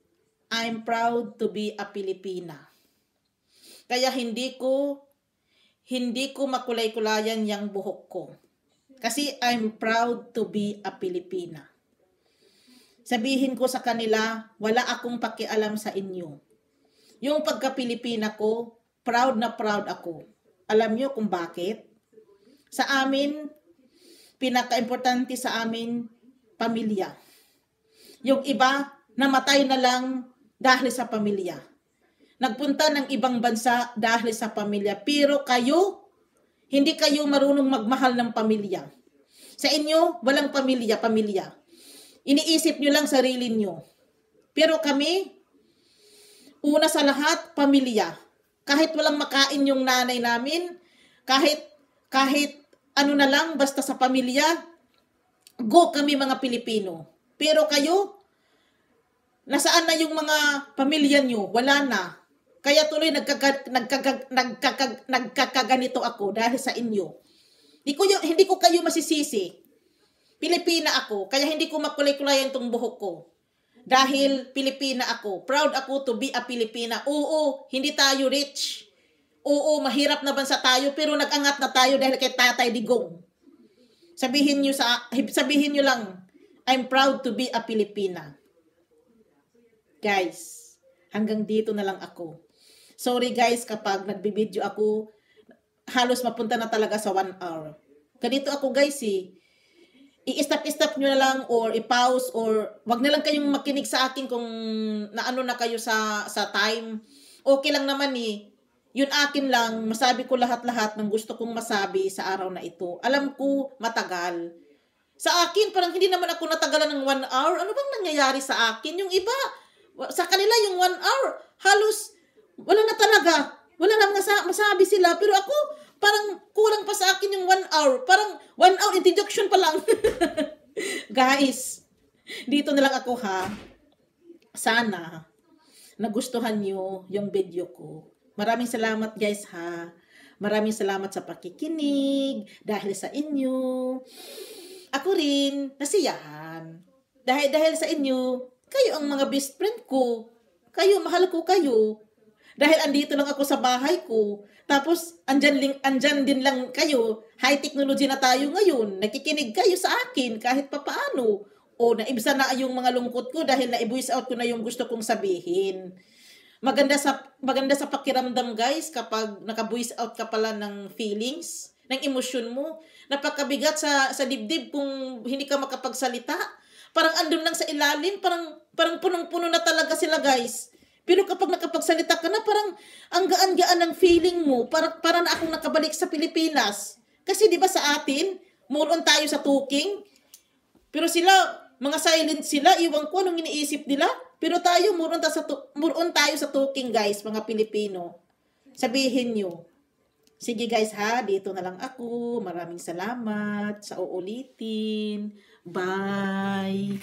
I'm proud to be a Pilipina. Kaya hindi ko hindi ko makulay-kulayan yung buhok ko. Kasi I'm proud to be a Pilipina. Sabihin ko sa kanila, wala akong pakialam sa inyo. Yung pagka-Pilipina ko, proud na proud ako alam nyo kung bakit? Sa amin, pinaka-importante sa amin, pamilya. Yung iba, namatay na lang dahil sa pamilya. Nagpunta ng ibang bansa dahil sa pamilya. Pero kayo, hindi kayo marunong magmahal ng pamilya. Sa inyo, walang pamilya, pamilya. Iniisip nyo lang sarili nyo. Pero kami, una sa lahat, pamilya kahit walang makain yung nanay namin, kahit kahit ano na lang basta sa pamilya, go kami mga Pilipino. Pero kayo, nasaan na yung mga pamilya nyo? Wala na. Kaya tuloy nagkaka, nagkaka, nagkaka, nagkakaganito ako dahil sa inyo. Hindi ko, hindi ko kayo masisisi. Pilipina ako, kaya hindi ko makulay-kulayan tong buhok ko. Dahil Pilipina ako. Proud ako to be a Pilipina. Oo, hindi tayo rich. Oo, mahirap na bansa tayo, pero nag-angat na tayo dahil kay Tatay Digong. Sabihin nyo sa, sabihin nyo lang, I'm proud to be a Pilipina. Guys, hanggang dito na lang ako. Sorry guys kapag nagbibideo ako, halos mapunta na talaga sa one hour. Ganito ako guys eh. I-stop-stop nyo na lang or i-pause or wag na lang kayong makinig sa akin kung naano na kayo sa sa time. Okay lang naman eh. Yun akin lang, masabi ko lahat-lahat ng gusto kong masabi sa araw na ito. Alam ko, matagal. Sa akin, parang hindi naman ako natagalan ng one hour. Ano bang nangyayari sa akin? Yung iba, sa kanila yung one hour, halos wala na talaga. Wala na masa- masabi sila. Pero ako, parang kulang pa sa akin yung one hour. Parang one hour introduction pa lang. Guys, dito na lang ako ha. Sana nagustuhan nyo yung video ko. Maraming salamat guys ha. Maraming salamat sa pakikinig dahil sa inyo. Ako rin nasiyahan. Dahil dahil sa inyo, kayo ang mga best friend ko. Kayo, mahal ko kayo. Dahil andito lang ako sa bahay ko. Tapos, andyan, ling, andyan din lang kayo. High technology na tayo ngayon. Nakikinig kayo sa akin kahit papaano. O naibsa na yung mga lungkot ko dahil na-voice out ko na yung gusto kong sabihin. Maganda sa maganda sa pakiramdam guys kapag naka-voice out ka pala ng feelings, ng emosyon mo. Napakabigat sa sa dibdib kung hindi ka makapagsalita. Parang andun lang sa ilalim, parang parang punong-puno na talaga sila guys. Pero kapag nakapagsalita ka na, parang ang gaan-gaan ng feeling mo. Para, para na akong nakabalik sa Pilipinas. Kasi di ba sa atin, more on tayo sa talking. Pero sila, mga silent sila, iwan ko anong iniisip nila. Pero tayo, more on, ta sa, more on tayo sa talking guys, mga Pilipino. Sabihin nyo. Sige guys ha, dito na lang ako. Maraming salamat sa uulitin. Bye!